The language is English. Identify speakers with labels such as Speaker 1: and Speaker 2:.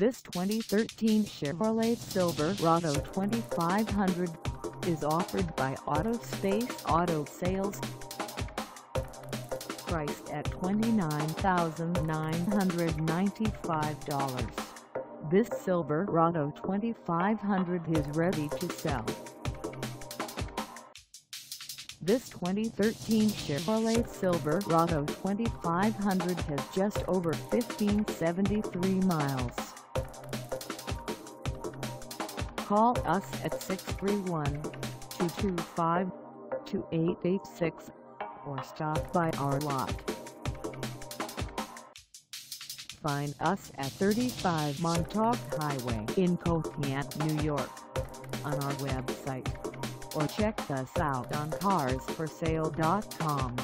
Speaker 1: This 2013 Chevrolet Silverado 2500 is offered by Autospace Auto Sales. Priced at $29,995. This silver Silverado 2500 is ready to sell. This 2013 Chevrolet Silverado 2500 has just over 1573 miles. Call us at 631-225-2886 or stop by our lot. Find us at 35 Montauk Highway in Copiague, New York on our website or check us out on carsforsale.com.